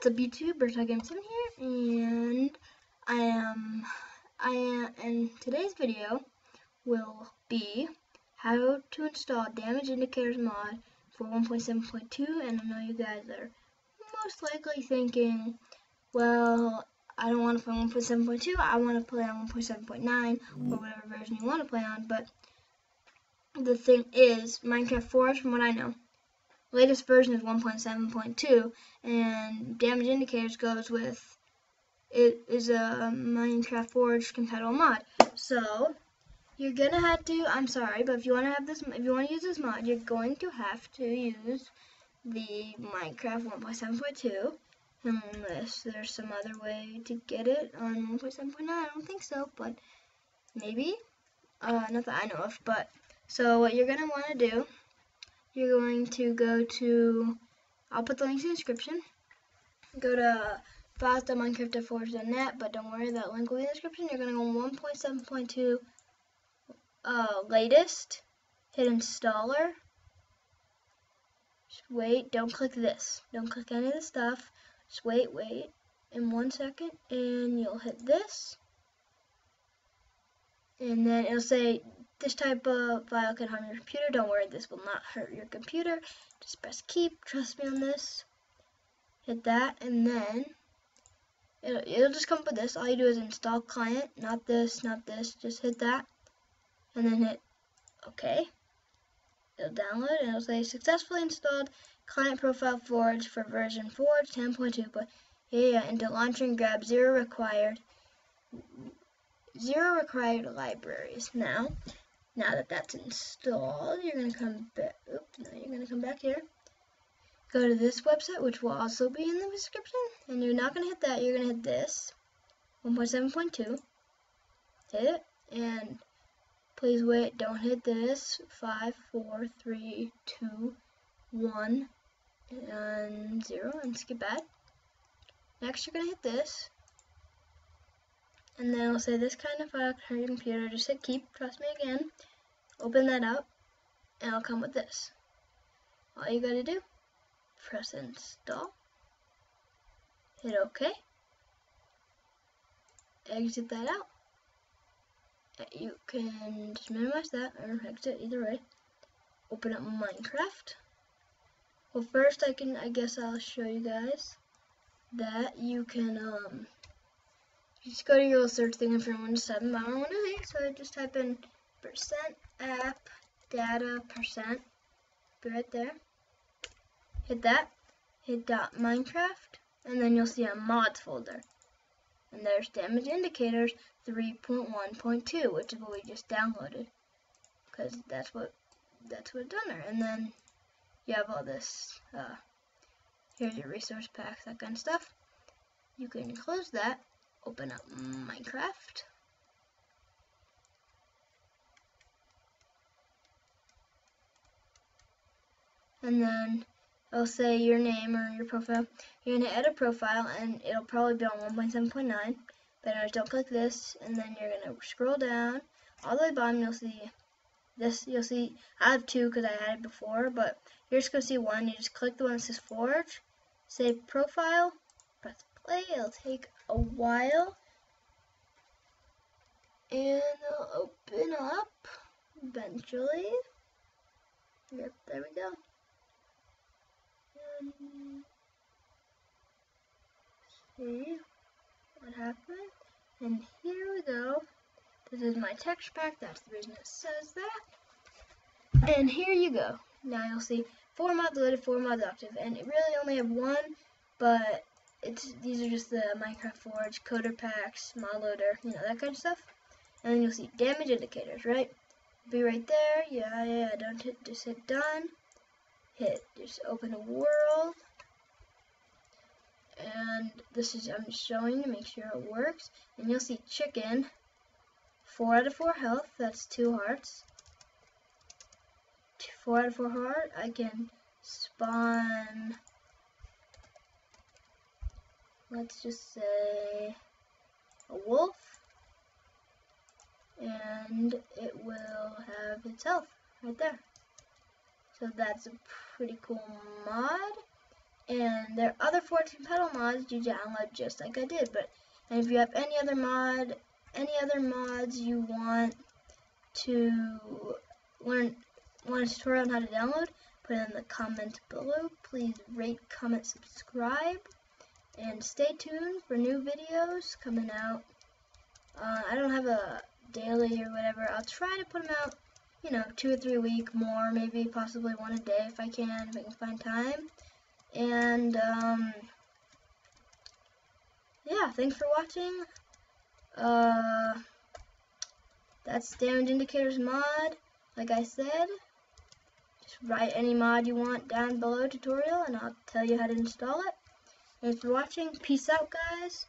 What's up YouTube, Bertagameson here, and I am, I am, and today's video will be how to install Damage Indicators mod for 1.7.2, and I know you guys are most likely thinking, well, I don't want to play 1.7.2, I want to play on 1.7.9, or whatever version you want to play on, but the thing is, Minecraft Forge, from what I know, latest version is 1.7.2 and damage indicators goes with it is a Minecraft Forge compatible mod. So you're gonna have to I'm sorry, but if you wanna have this if you wanna use this mod, you're going to have to use the Minecraft 1.7.2 unless there's some other way to get it on 1.7.9. I don't think so, but maybe. Uh, not that I know of, but so what you're gonna wanna do you're going to go to, I'll put the links in the description. Go to files.minecraftforge.net, but don't worry, that link will be in the description. You're going to go 1.7.2 uh, latest, hit installer. Just wait, don't click this. Don't click any of the stuff. Just wait, wait, in one second, and you'll hit this. And then it'll say this type of file can harm your computer. Don't worry, this will not hurt your computer. Just press keep, trust me on this. Hit that, and then it'll, it'll just come up with this. All you do is install client, not this, not this. Just hit that, and then hit OK. It'll download, and it'll say successfully installed client profile Forge for version Forge 10.2. But yeah, into launcher and grab zero required zero required libraries. Now, now that that's installed, you're going to come back, oops, no, you're going to come back here, go to this website, which will also be in the description, and you're not going to hit that, you're going to hit this, 1.7.2, hit it, and please wait, don't hit this, 5, 4, 3, 2, 1, and 0, and skip that. Next, you're going to hit this, and then I'll say this kind of file hurt your computer. Just hit keep, trust me again. Open that up, and it'll come with this. All you gotta do, press install, hit OK, exit that out. You can just minimize that or exit either way. Open up Minecraft. Well, first I can, I guess I'll show you guys that you can um, just go to your search thing for Windows 7, but I to so just type in percent app data percent, be right there. Hit that, hit dot Minecraft, and then you'll see a mods folder. And there's damage indicators 3.1.2, which is what we just downloaded, because that's what that's what done there. And then you have all this. Uh, here's your resource packs, that kind of stuff. You can close that open up Minecraft. And then it'll say your name or your profile. You're going to edit profile and it'll probably be on 1.7.9. But anyways, don't click this and then you're going to scroll down. All the way bottom you'll see this. You'll see, I have two because I had it before, but you're just going to see one. You just click the one that says Forge, save profile, play. It'll take a while. And it'll open up eventually. Yep, there we go. See what happened. And here we go. This is my texture pack. That's the reason it says that. And here you go. Now you'll see four mods four mods active. And it really only have one, but it's these are just the Minecraft Forge coder packs, mod loader, you know, that kind of stuff. And then you'll see damage indicators, right? Be right there. Yeah, yeah, don't hit, just hit done. Hit, just open a world. And this is, I'm showing to make sure it works. And you'll see chicken, 4 out of 4 health, that's 2 hearts. 4 out of 4 heart, I can spawn let's just say a wolf and it will have its health right there so that's a pretty cool mod and there are other Forge Compatible mods you download just like I did. But and if you have any other mod, any other mods you want to learn, want a tutorial on how to download, put it in the comments below. Please rate, comment, subscribe, and stay tuned for new videos coming out. Uh, I don't have a daily or whatever. I'll try to put them out, you know, two or three week, more, maybe possibly one a day if I can, if I can find time. And, um, yeah, thanks for watching. Uh, that's Damage Indicators mod, like I said. Just write any mod you want down below tutorial and I'll tell you how to install it. Thanks for watching. Peace out, guys.